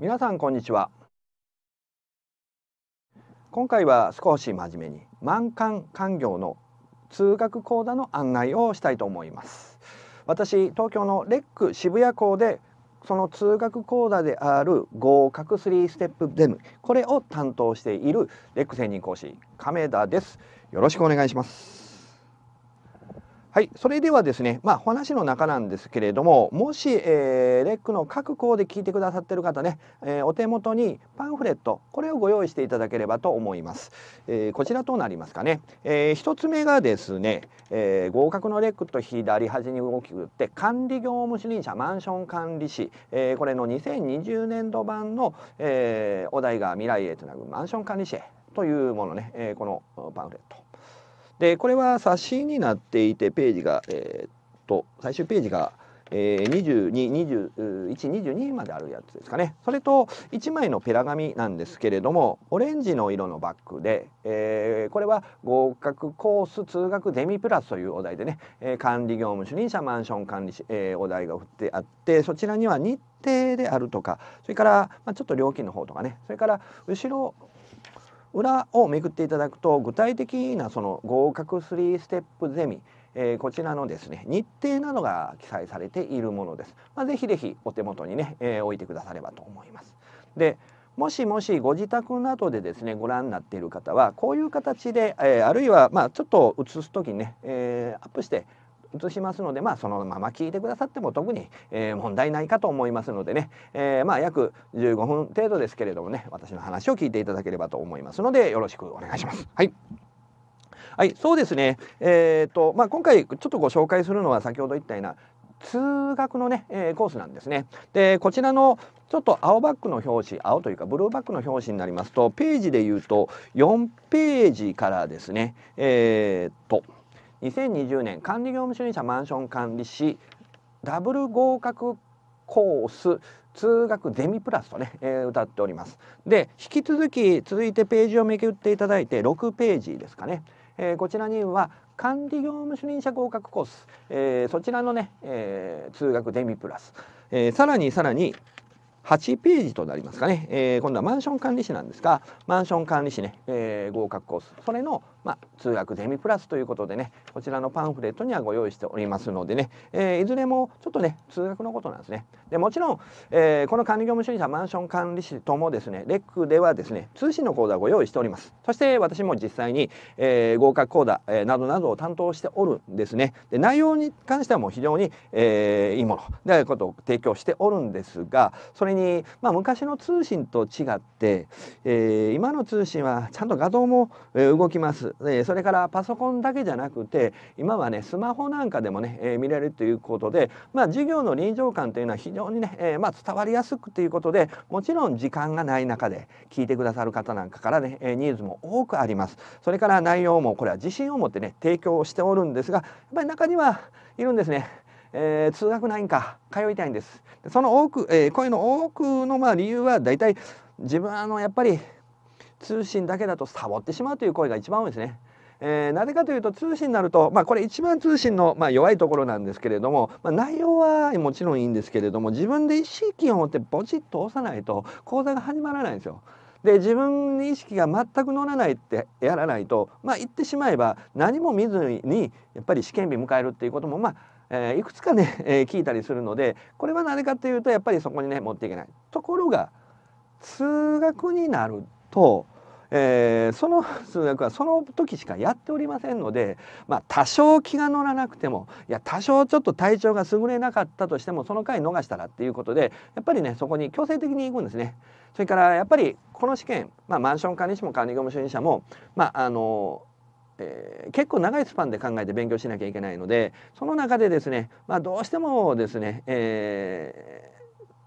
皆さんこんにちは。今回は少し真面目に満館官業の通学講座の案内をしたいと思います。私東京のレック渋谷校でその通学講座である合格3ステップデムこれを担当しているレック専任講師亀田です。よろしくお願いします。はい、それではですね、まあ、話の中なんですけれどももし、えー、レックの各校で聞いてくださってる方ね、えー、お手元にパンフレットこれをご用意していただければと思います、えー、こちらとなりますかね、えー、1つ目がですね、えー、合格のレックと左端に大きくって管理業務主任者マンション管理士、えー、これの2020年度版の、えー、お題が未来へつなぐマンション管理士へというものね、えー、このパンフレット。でこれは冊子になっていてページが、えー、っと最終ページが、えー、222122まであるやつですかね。それと1枚のペラ紙なんですけれどもオレンジの色のバッグで、えー、これは合格コース通学ゼミプラスというお題でね、えー、管理業務主任者マンション管理士、えー、お題が振ってあってそちらには日程であるとかそれから、まあ、ちょっと料金の方とかねそれから後ろ裏をめくっていただくと具体的なその合格3ステップゼミ、えー、こちらのですね日程などが記載されているものです。まあ、ぜひぜひお手元にね、えー、置いてくださればと思います。でもしもしご自宅などでですねご覧になっている方はこういう形で、えー、あるいはまあちょっと写す時にね、えー、アップして移しますのでまあそのまま聞いてくださっても特に、えー、問題ないかと思いますのでね、えー、まあ約15分程度ですけれどもね私の話を聞いていただければと思いますのでよろしくお願いします。はいはい、そうですね。えっ、ー、と、まあ、今回ちょっとご紹介するのは先ほど言ったような通学のね、えー、コースなんですね。で、こちらのちょっと青バックの表紙、青というかブルーバックの表紙になりますと、ページで言うと4ページからですね、えっ、ー、と、2020年管理業務主任者マンション管理士ダブル合格コース通学ゼミプラスとね、えー、歌っております。で引き続き続いてページをめくっていただいて6ページですかね、えー、こちらには管理業務主任者合格コース、えー、そちらのね、えー、通学ゼミプラス、えー、さらにさらに8ページとなりますかね、えー、今度はマンション管理士なんですがマンション管理士ね、えー、合格コースそれの、まあ、通学ゼミプラスということでねこちらのパンフレットにはご用意しておりますのでね、えー、いずれもちょっとね通学のことなんですね。でもちろん、えー、この管理業務主任者マンション管理士ともですねレックではですね通信の講座をご用意しております。そして私も実際に、えー、合格講座、えー、などなどを担当しておるんですね。で内容に関してはもう非常に、えー、いいものであることを提供しておるんですがそれに、まあ、昔の通信と違って、えー、今の通信はちゃんと画像も、え、動きます、えー、それからパソコンだけじゃなくて今はねスマホなんかでもね、えー、見れるということで、まあ、授業の臨場感というのは非常にね、えーまあ、伝わりやすくということでもちろん時間がない中で聞いてくださる方なんかからね、え、ニーズも多くあります。それから内容もこれは自信を持ってね提供しておるんですがやっぱり中にはいるんですね。えー、通学ないんか通いたいんですその多く、えー、こういうの多くのまあ理由は大体自分あのやっぱり通信だけだとサボってしまうという声が一番多いですね。えー、なぜかというと通信になると、まあ、これ一番通信の、まあ、弱いところなんですけれども、まあ、内容はもちろんいいんですけれども自分で意識を持ってポチッと押さないと講座が始まらないんですよ。で自分に意識が全く乗らないってやらないとまあ言ってしまえば何も見ずにやっぱり試験日迎えるっていうこともまあえー、いくつかね、えー、聞いたりするのでこれは何かというとやっぱりそこにね持っていけない。ところが通学になるとえー、その 数学はその時しかやっておりませんので、まあ、多少気が乗らなくてもいや多少ちょっと体調が優れなかったとしてもその回逃したらっていうことでやっぱりねそこに強制的に行くんですね。それからやっぱりこの試験、まあ、マンション管理士も管理業務主任者も、まあ、あのえー、結構長いスパンで考えて勉強しなきゃいけないのでその中でですね、まあ、どうしてもですね、えー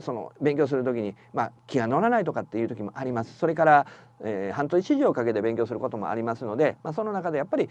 その勉強する時に、まあ、気が乗らないとかっていう時もあります。それからえー、半年以上かけて勉強することもありますので、まあ、その中でやっぱり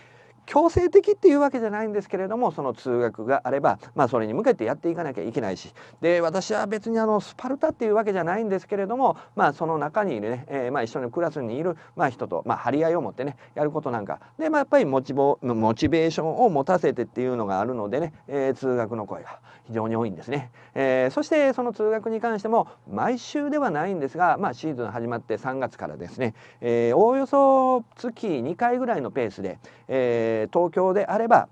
強制的っていうわけじゃないんですけれどもその通学があれば、まあ、それに向けてやっていかなきゃいけないしで私は別にあのスパルタっていうわけじゃないんですけれども、まあ、その中にいるね、えー、まあ一緒にクラスにいる、まあ、人と、まあ、張り合いを持ってねやることなんか。で、まあ、やっぱりモチボモチベーションを持たせてっていうのがあるのでね、えー、通学の声が非常に多いんですね、えー、そしてその通学に関しても毎週ではないんですが、まあ、シーズン始まって3月からですね、えー、おおよそ月2回ぐらいのペースで、えー、東京であれば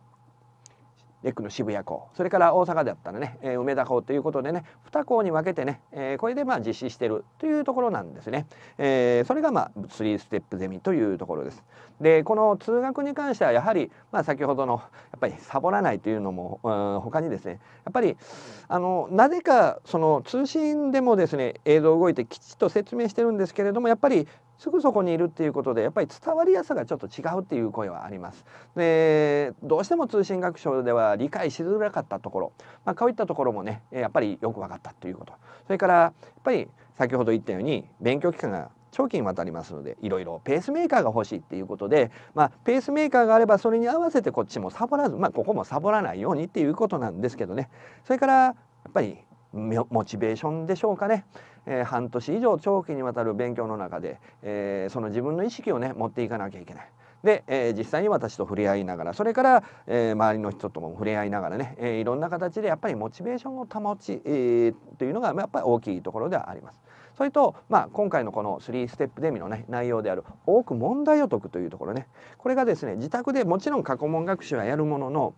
レックの渋谷校それから大阪だったらね、えー、梅田校ということでね2校に分けてね、えー、これでまあ実施してるというところなんですね、えー、それがまあ3ステップゼミというところです。でこの通学に関してはやはりまあ先ほどのやっぱりサボらないというのも、うん、にですねやっぱりあのなぜかその通信でもですね映像動いてきちっと説明してるんですけれどもやっぱりすぐそこにいるっていうことでやっぱり伝わりやすさがちょっと違うっていう声はあります。でどうしても通信学習では理解しづらかったところ、まあ、こういったところもねやっぱりよく分かったということ。それからやっぱり先ほど言ったように勉強期間が長期にわたりますのでいろいろペースメーカーが欲しいっていうことで、まあ、ペースメーカーがあればそれに合わせてこっちもサボらず、まあ、ここもサボらないようにっていうことなんですけどね。それからやっぱりモチベーションでしょうかね、えー、半年以上長期にわたる勉強の中で、えー、その自分の意識をね持っていかなきゃいけない。で、えー、実際に私と触れ合いながらそれから、えー、周りの人とも触れ合いながらね、えー、いろんな形でやっぱりモチベーションを保ち、えー、というのがやっぱり大きいところではあります。それと、まあ、今回のこの3ステップデミの、ね、内容である多く問題を解くというところねこれがですね自宅でもちろん過去問学習はやるものの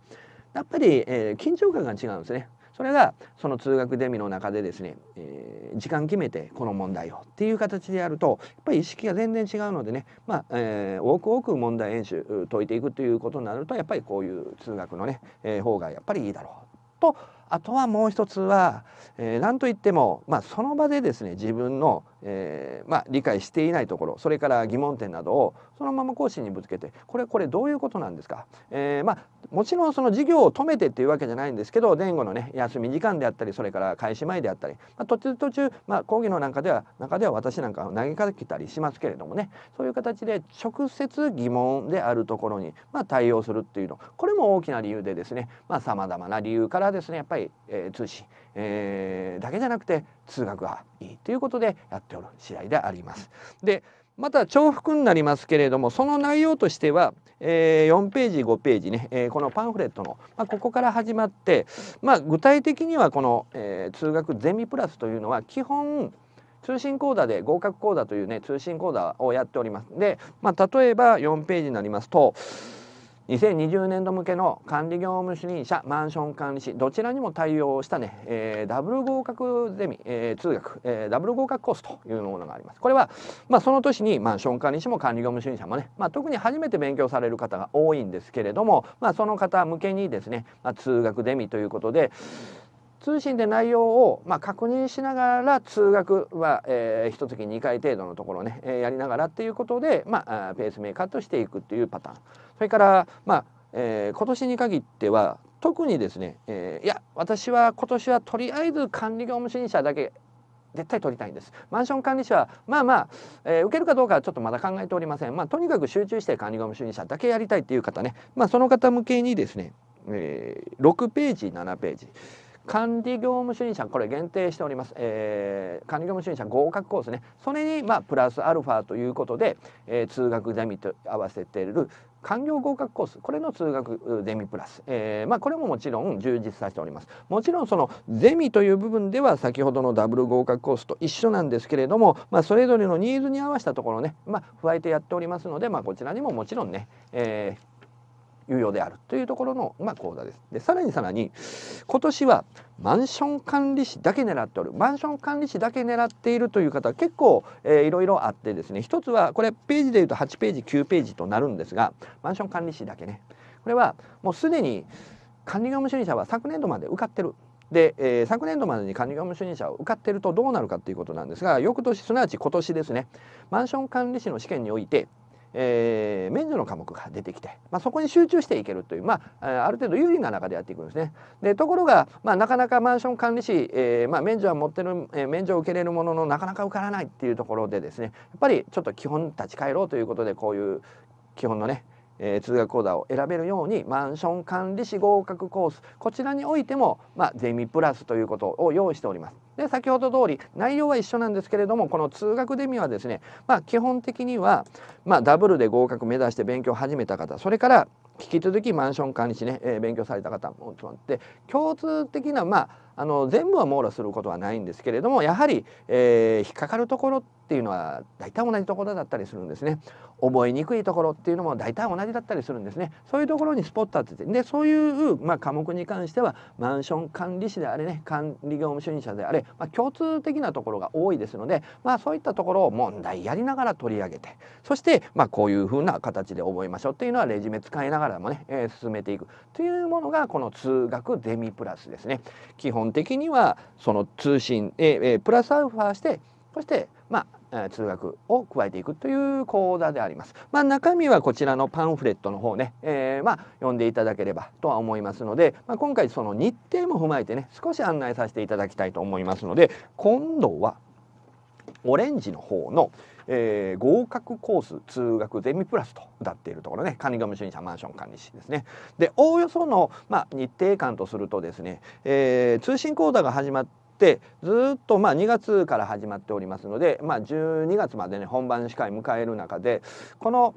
やっぱり、えー、緊張感が違うんですね。それがその通学デミの中でですね、えー、時間決めてこの問題をっていう形でやるとやっぱり意識が全然違うのでね、まあえー、多く多く問題演習解いていくということになるとやっぱりこういう通学のね、えー、方がやっぱりいいだろうとあとはもう一つは、えー、何といっても、まあ、その場でですね自分の、えーまあ、理解していないところそれから疑問点などをそのまま講師にぶつけてこれこれどういうことなんですか、えーまあ、もちろんその授業を止めてっていうわけじゃないんですけど前後のね休み時間であったりそれから開始前であったり、まあ、途中途中、まあ、講義の中では中では私なんか投げかけたりしますけれどもねそういう形で直接疑問であるところに、まあ、対応するっていうのこれも大きな理由でですねさまざ、まな理由からですねやっぱり、えー、通信、えー、だけじゃなくて通学がいいということでやっておる次第であります。でまた重複になりますけれどもその内容としては、えー、4ページ5ページね、えー、このパンフレットの、まあ、ここから始まって、まあ、具体的にはこの、えー、通学ゼミプラスというのは基本通信講座で合格講座というね通信講座をやっております。で、まあ、例えば4ページになりますと2020年度向けの管理業務主任者マンション管理士どちらにも対応したね、えー、ダブル合格ゼミ、えー、通学、えー、ダブル合格コースというものがあります。これは、まあ、その年にマンション管理士も管理業務主任者もね、まあ、特に初めて勉強される方が多いんですけれども、まあ、その方向けにですね、まあ、通学ゼミということで通信で内容をまあ確認しながら通学は、えー、1月2回程度のところね、えー、やりながらっていうことで、まあ、ペースメーカーとしていくっていうパターン。それから、まあえー、今年に限っては特にですね、えー、いや私は今年はとりあえず管理業務主任者だけ絶対取りたいんです。マンション管理士はまあまあ、えー、受けるかどうかはちょっとまだ考えておりません。まあとにかく集中して管理業務主任者だけやりたいっていう方ね。まあその方向けにですね、えー、6ページ7ページ。管理業務主任者これ限定しております、えー、管理業務主任者合格コースね。それにまあプラスアルファということで、えー、通学ゼミと合わせている官業合格コース。これの通学ゼミプラス、えー、まあ、これももちろん充実させております。もちろんそのゼミという部分では先ほどのダブル合格コースと一緒なんですけれども、まあ、それぞれのニーズに合わせたところね、まあ、加えてやっておりますので、まあ、こちらにももちろんね、えー有用であるというところの、まあ、講座です。でさらにさらに今年はマンション管理士だけ狙っておる。マンション管理士だけ狙っているという方結構、えー、いろいろあってですね。一つはこれページでいうと8ページ9ページとなるんですがマンション管理士だけね。これはもうすでに管理業務主任者は昨年度まで受かってる。で、えー、昨年度までに管理業務主任者を受かってるとどうなるかということなんですが翌年すなわち今年ですね。マンション管理士の試験においてえー、免除の科目が出てきて、まあ、そこに集中していけるという、まあ、ある程度有利な中でやっていくんですね。でところが、まあ、なかなかマンション管理士、えーまあ、免除は持ってる、えー、免除を受けれるもののなかなか受からないっていうところでですねやっぱりちょっと基本立ち返ろうということでこういう基本のねえー、通学講座を選べるようにマンション管理士合格コースこちらにおいても、まあ、ゼミプラスということを用意しております。で先ほど通り内容は一緒なんですけれどもこの通学ゼミはですね、まあ、基本的には、まあ、ダブルで合格目指して勉強を始めた方それから引き続きマンション管理士ね、えー、勉強された方もあって共通的なまああの全部は網羅することはないんですけれどもやはり、えー、引っかかるところっていうのは大体同じところだったりするんですね。覚えにくいところっていうのも大体同じだったりするんですね。そういうところにスポット当ててでそういう、まあ、科目に関してはマンション管理士であれね管理業務主任者であれ、まあ、共通的なところが多いですので、まあ、そういったところを問題やりながら取り上げてそして、まあ、こういうふうな形で覚えましょうっていうのはレジュメ使いながらもね、えー、進めていくというものがこの通学ゼミプラスですね。基本的にはその通信、えー、プラスアルファしてそしてまあ通学を加えていくという講座であります。まあ、中身はこちらのパンフレットの方ね、えー、まあ読んでいただければとは思いますので、まあ、今回その日程も踏まえてね少し案内させていただきたいと思いますので今度はオレンジの方の、えー、合格コース通学ゼミプラスと歌っているところね管理業務主任者マンション管理士ですね。でおおよその、まあ、日程感とするとですね、えー、通信講座が始まってっずっとまあ2月から始まっておりますので、まあ、12月までね本番司会迎える中でこの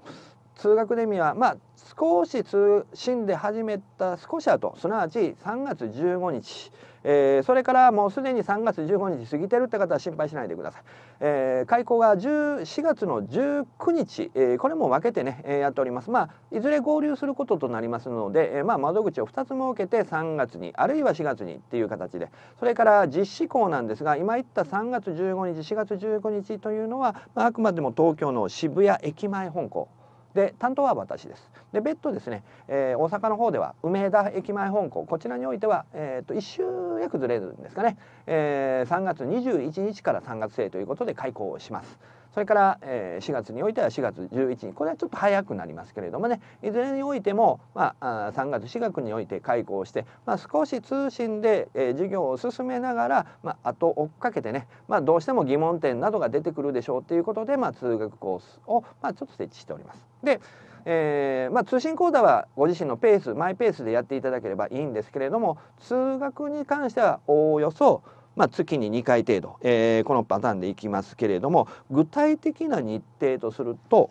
通学ゼミはまあ少し通信で始めた少し後すなわち3月15日えー、それからもうすでに3月15日過ぎてるって方は心配しないでください。えー、開校が4月の19日、えー、これも分けてね、えー、やっております。まあいずれ合流することとなりますので、えー、まあ窓口を2つ設けて3月にあるいは4月にっていう形で、それから実施校なんですが、今言った3月15日、4月15日というのは、まあ、あくまでも東京の渋谷駅前本校。で担当は私です。で別途ですね、えー、大阪の方では梅田駅前本校こちらにおいては、えーと、1週約ずれるんですかね、えー、3月21日から3月生ということで開校します。それから、えー、4月においては4月11日これはちょっと早くなりますけれどもねいずれにおいても、まあ、3月4月において開校して、まあ、少し通信で、えー、授業を進めながら、まあ、後追っかけてね、まあ、どうしても疑問点などが出てくるでしょうということで、まあ、通学コースを、まあ、ちょっと設置しております。でえーまあ、通信講座はご自身のペースマイペースでやっていただければいいんですけれども通学に関してはおおよそまあ、月に2回程度、えー、このパターンでいきますけれども具体的な日程とすると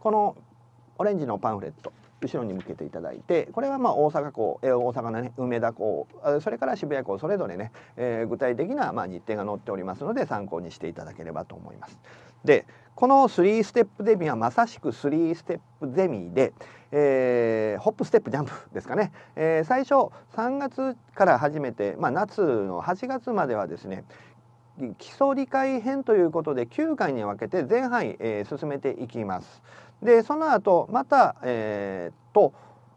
このオレンジのパンフレット後ろに向けていただいてこれはまあ大阪港、えー、大阪のね梅田港それから渋谷港それぞれね、えー、具体的なまあ日程が載っておりますので参考にしていただければと思います。でこの3ステップゼミはまさしく3ステップゼミで、えー、ホップステップジャンプですかね、えー、最初3月から始めて、まあ、夏の8月まではですね基礎理解編ということで9回に分けて前半、えー、進めていきます。でその後また、えー、と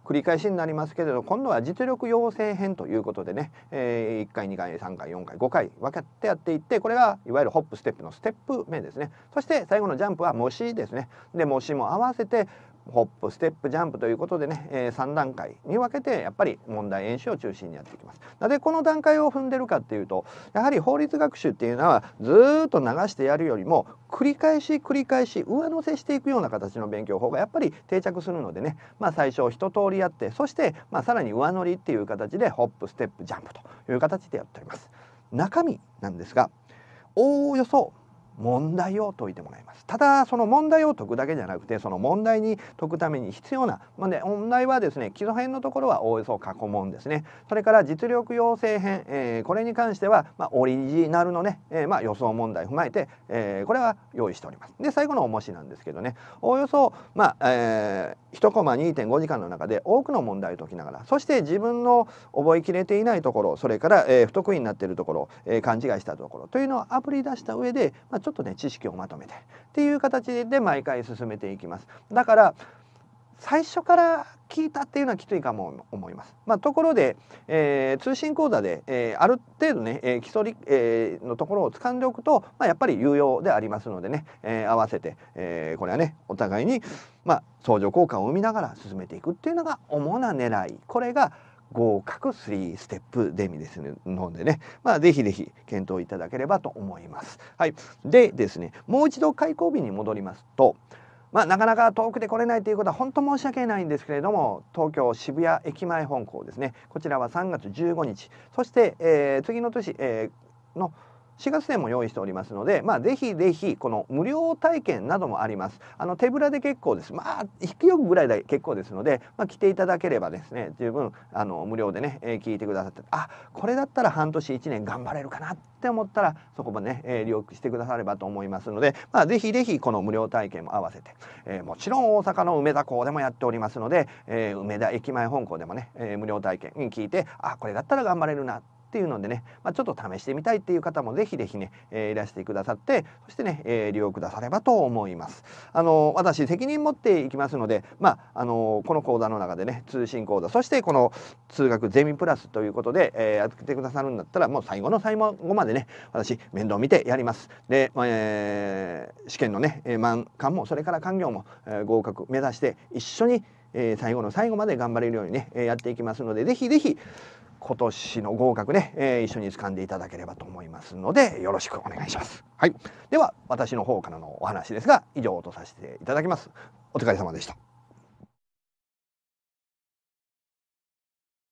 繰り返しになりますけれど今度は実力養成編ということでね、えー、1回2回3回4回5回分けてやっていってこれがいわゆるホップステップのステップ目ですね。そして最後のジャンプは模試ですね。で模試も合わせてホップステップジャンプということでね、えー、3段階に分けてやっぱり問題演習を中心にやっていきます。なぜこの段階を踏んでるかっていうとやはり法律学習っていうのはずっと流してやるよりも繰り返し繰り返し上乗せしていくような形の勉強法がやっぱり定着するのでね、まあ、最初一通りやってそして、まあ、さらに上乗りっていう形でホップステップジャンプという形でやっております。中身なんですがおおよそ問題を解いてもらいます。ただその問題を解くだけじゃなくてその問題に解くために必要な、まあね、問題はですね基礎編のところはおおよそ過去問ですね。それから実力要請編、えー、これに関しては、まあ、オリジナルのね、えー、まあ予想問題踏まえて、えー、これは用意しております。で最後の重しなんですけどね。おおよそまあ、えー、1コマ2.5時間の中で多くの問題を解きながらそして自分の覚えきれていないところそれから、えー、不得意になっているところ、えー、勘違いしたところというのをあぶり出した上で、まあ、ちょっとね知識をまとめてっていう形で毎回進めていきます。だから最初から聞いたっていうのはきついかも思います。まあ、ところで、えー、通信講座で、えー、ある程度ね、えー、基礎えー、のところを掴んでおくと、まあ、やっぱり有用でありますのでね、えー、合わせて、えー、これはねお互いに、まあ、相乗効果を生みながら進めていくっていうのが主な狙いこれが合格3ステップデミですのでね、まあ、ぜひぜひ検討いただければと思います。はい、でですねもう一度開講日に戻りますとまあ、なかなか遠くで来れないということは本当申し訳ないんですけれども東京渋谷駅前本校ですね。こちらは3月15日。そして、えー、次の年、えー、の4月でも用意しておりますので、まあ、ぜひぜひこの無料体験などもあります。あの手ぶらで結構です。まあ、引くよぐらいで結構ですので、まあ、来ていただければですね、十分あの無料でね、えー、聞いてくださって、あ、これだったら半年1年頑張れるかなって思ったら、そこもね、えー、利用してくださればと思いますので、まあ、ぜひぜひこの無料体験も合わせて、えー、もちろん大阪の梅田港でもやっておりますので、え、梅田駅前本校でもね、え、無料体験に聞いて、あ、これだったら頑張れるなってっていうのでね、まあ、ちょっと試してみたいっていう方もぜひぜひね、えー、いらしてくださってそしてね、えー、利用くださればと思います。あの私責任持っていきますので、まあ、あのこの講座の中でね通信講座そしてこの通学ゼミプラスということで、えー、やってくださるんだったらもう最後の最後までね私面倒見てやります。で、えー、試験のね満貫もそれから官業も、えー、合格目指して一緒にえ、最後の最後まで頑張れるようにね、えやっていきますので、是非是非今年の合格ね、え、一緒に掴んでいただければと思いますのでよろしくお願いします。はい、では私の方からのお話ですが以上とさせていただきます。お疲れ様でした。